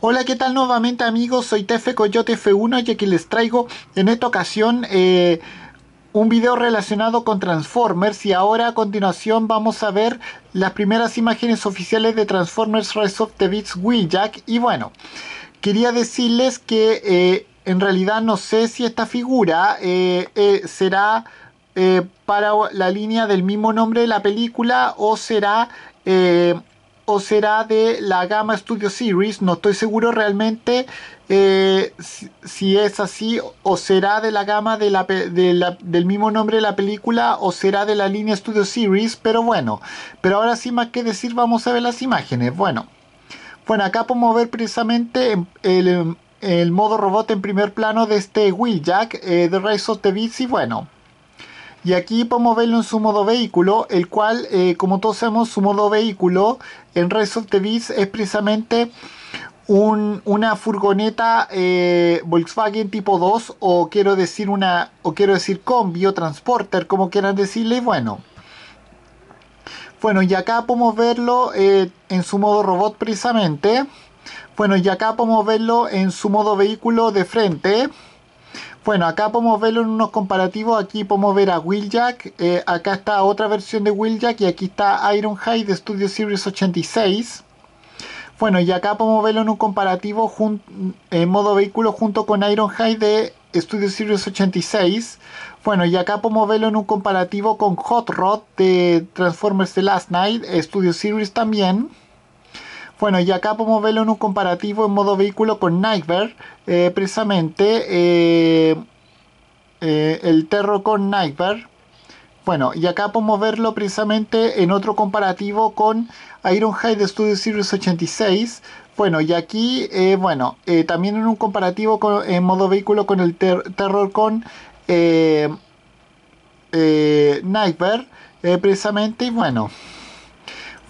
Hola, ¿qué tal nuevamente amigos? Soy Tefe Coyote F1 y aquí les traigo en esta ocasión eh, un video relacionado con Transformers y ahora a continuación vamos a ver las primeras imágenes oficiales de Transformers Rise of the Beats Wheeljack y bueno, quería decirles que eh, en realidad no sé si esta figura eh, será para la línea del mismo nombre de la película o será o será de la gama Studio Series. No estoy seguro realmente eh, si, es así o será de la gama del mismo nombre de la película o será de la línea Studio Series. Pero bueno, pero ahora sí más que decir vamos a ver las imágenes. Bueno, bueno acá podemos ver precisamente el, modo robot en primer plano de este Wheeljack eh, de Rise of the Beats y bueno. Y aquí podemos verlo en su modo vehículo, el cual, eh, como todos sabemos, su modo vehículo en Rise of the Beast es precisamente una furgoneta eh, Volkswagen tipo 2 o quiero decir una o quiero decir combi transporter como quieran decirle y bueno. Bueno y acá podemos verlo eh, en su modo robot precisamente. Bueno y acá podemos verlo en su modo vehículo de frente bueno, acá podemos verlo en unos comparativos. Aquí podemos ver a Wheeljack. Eh, acá está otra versión de Wheeljack y aquí está Ironhide de Studio Series 86. Bueno, y acá podemos verlo en un comparativo en modo vehículo junto con Ironhide de Studio Series 86. Bueno, y acá podemos verlo en un comparativo con Hot Rod de Transformers The Last Night, Studio Series también. Bueno, y acá podemos verlo en un comparativo en modo vehículo con Nightmare, eh, precisamente eh, eh, el Terror con Nightmare. Bueno, y acá podemos verlo precisamente en otro comparativo con Ironhide de Studio Series 86. Bueno, y aquí, bueno, también en un comparativo en modo vehículo con el Terror con Nightmare, precisamente, y bueno.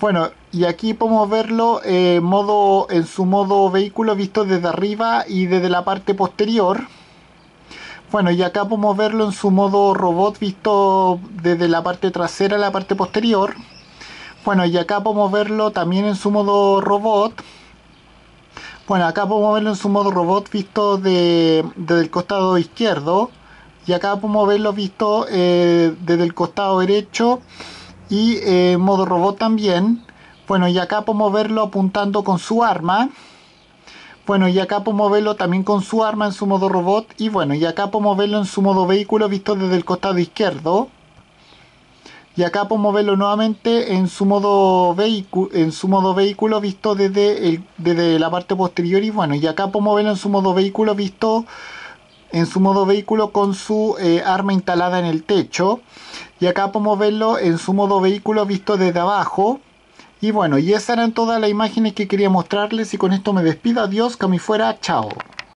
Bueno, y aquí podemos verlo eh, modo, en su modo vehículo visto desde arriba y desde la parte posterior. Bueno, y acá podemos verlo en su modo robot visto desde la parte trasera a la parte posterior. Bueno, y acá podemos verlo también en su modo robot. Bueno, acá podemos verlo en su modo robot visto desde el costado izquierdo. Y acá podemos verlo visto eh, desde el costado derecho y eh, modo robot también. Bueno, y acá podemos verlo apuntando con su arma. Bueno, y acá podemos verlo también con su arma en su modo robot. Y bueno, y acá podemos verlo en su modo vehículo visto desde el costado izquierdo. Y acá podemos verlo nuevamente en su modo, vehículo, en su modo vehículo visto desde, desde la parte posterior. Y bueno, y acá podemos verlo en su modo vehículo visto en su modo vehículo con su eh, arma instalada en el techo. Y acá podemos verlo en su modo vehículo visto desde abajo. Y bueno, y esas eran todas las imágenes que quería mostrarles y con esto me despido. Adiós, que a fuera, chao.